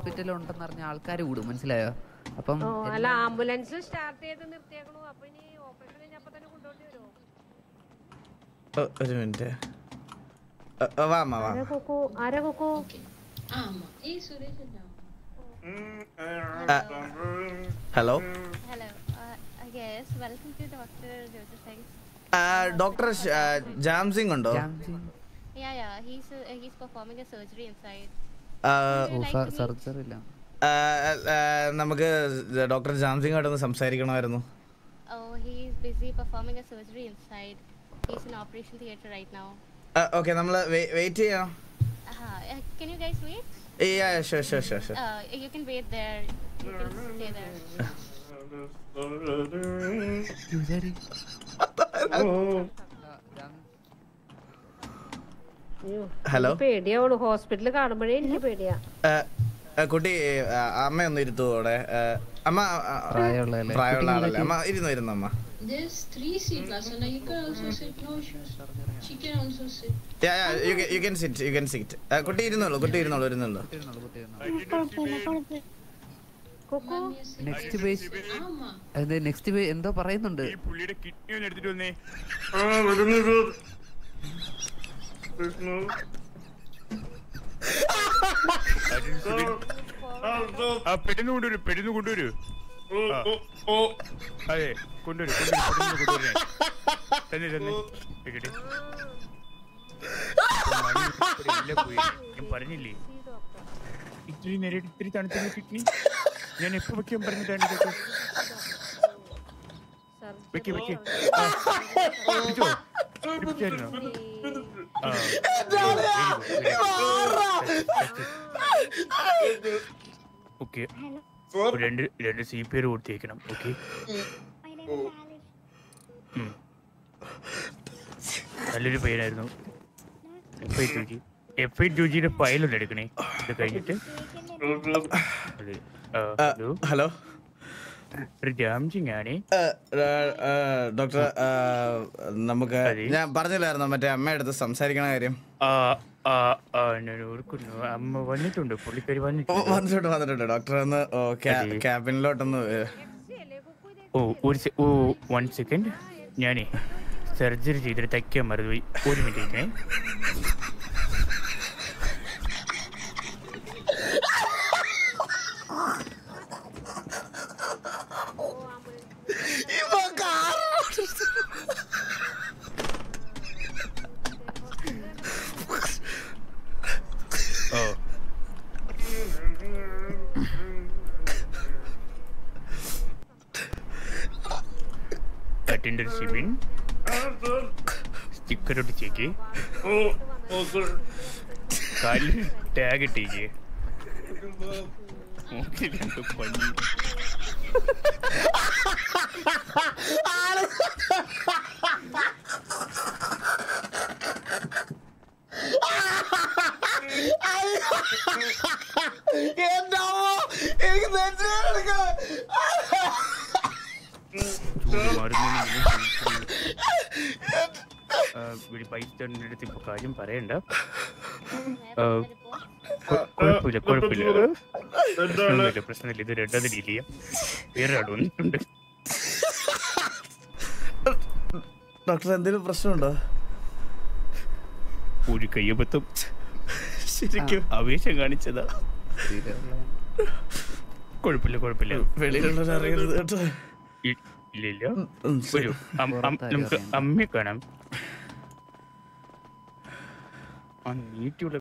ഹോസ്പിറ്റലിൽ ഉണ്ടെന്ന് പറഞ്ഞ ആൾക്കാർ കൂടും മനസ്സിലായോ? അപ്പം അല്ല ആംബുലൻസ് സ്റ്റാർട്ട് ചെയ്ത് നിർത്തിയേക്കണു. അപ്പൊ ഇനി ഓപ്പറേഷൻ കഴിഞ്ഞപ്പോ തന്നെ കൊണ്ടുപോയി വരുമോ ഒ- ഒരു മിനിറ്റ്. വാ വാ. ആരാ കുക്കു? ആരാ കുക്കു? ആമാ ഈ സുരേഷ് ഉണ്ടാവും ഹലോ? ഡോക്ടർ ജാംസിംഗ് ഉണ്ടോ? Yeah, yeah. He's uh, he's performing a surgery inside. നമുക്ക് ഡോക്ടർ ജാം സിംഗ് ആയിട്ടൊന്ന് സംസാരിക്കണമായിരുന്നു Oh, he's busy performing a surgery inside. He's in operation theater right now. Okay നമ്മൾ വെയിറ്റ് ചെയ്യാം Uh, uh, can you guys wait? Sure sure sure sure Uh, you can wait there. You can stay there. Hello? പേടിയാവുള്ളൂ ഹോസ്പിറ്റലിൽ കാണുമ്പോഴേ എനിക്ക് പേടിയാ. കുട്ടി അമ്മ ഒന്ന് ഇരുത്തു അവിടെ. അമ്മ? പ്രായമുള്ള ആളല്ലേ അമ്മ ഇരുന്നു ഇരുന്നു അമ്മ? There's three seat Lasana. You can also sit. No issues. She can also sit. You can sit you can sit കുട്ടി ഇരുന്നോളൂ കുട്ടി ഇരുന്നോളൂ ഇരുന്നോളൂ. കുക്കു? നെക്സ്റ്റ് പേജ് അതെ നെക്സ്റ്റ് പേജ് എന്തോ പറയുന്നുണ്ട്. ഈ പുള്ളിയുടെ കിഡ്നി ഒന്ന് എടുത്തിട്ട് വന്നേ. ആ പെട്ടെന്ന് കൊണ്ടുവരൂ പെട്ടെന്ന് കൊണ്ടുവരൂ. അതെ കൊണ്ടുവരൂ കൊണ്ടുവരൂ കൊണ്ടുവരണേ തന്നെ തന്നെ. ഞാൻ പറഞ്ഞില്ലേ? ഇത്തിരി നേരം ഇത്തിരി തണുത്ത കിഡ്നി ഞാൻ എപ്പോ വെക്കാൻ പറഞ്ഞിട്ടാണ് ഇതൊക്കെ വെക്കേ വെക്ക്. ആ. പിടിച്ചോ പിടിച്ചായിരുന്നോ ആ ഓക്കെ രണ്ട് രണ്ട് സി പി ആർ കൊടുത്തേക്കണം. ഓക്കെ നല്ലൊരു പെയിനായിരുന്നു F I two G F I two ജിയുടെ ഫയലൊന്ന് എടുക്കണേ ഇത് കഴിഞ്ഞിട്ട്. ഹലോ ഹലോ ഒരു ജാം സിംഗ് ആണേ ഡോക്ടർ നമുക്ക് ഞാൻ പറഞ്ഞില്ലായിരുന്നു മറ്റേ അമ്മയുടെ അടുത്ത് സംസാരിക്കണ കാര്യം? അമ്മ വന്നിട്ടുണ്ട് പുള്ളിക്കാരി വന്നിട്ടുണ്ട്. വന്നിട്ടുണ്ട് ഡോക്ടർ ഒന്ന്. ക്യാബിനിലോട്ടൊന്ന് ഓ ഒരു ഓ വൺ സെക്കൻഡ്. ഞാനേ സർജറി ചെയ്തിട്ട് തയ്ക്കാൻ മറന്നുപോയി. ഒരു മിനിറ്റ് അറ്റൻഡർ സിബിൻ സ്റ്റിക്കർ ഒട്ടിച്ചേക്ക് കാലിൽ ടാഗ് ഇട്ടേക്ക് മൂക്കിൽ എന്തോ പനി ചൂട് മാറുന്നതിന് ഇപ്പൊ കാര്യം പറയണ്ട. കുഴപ്പമില്ല കുഴപ്പമില്ല പ്രശ്നമില്ല. ഇത് രണ്ടാമത് ഡീൽ ചെയ്യാം. വേറെ വന്നിട്ടുണ്ട്. ഡോക്ടർ എന്തെങ്കിലും പ്രശ്നമുണ്ടോ? ഒരു കയ്യബത്തം ശരിക്കും. ആവേശം കാണിച്ചതാ. കുഴപ്പമില്ല കുഴപ്പമില്ല വെളിയിലുള്ളവർ അറിയരുത് കേട്ടോ. ഇ- ഇല്ല ഇല്ല ഉം, ശരി. വരൂ നമുക്ക്. അമ്മയെ കാണാം ആ നീട്ടിയുള്ള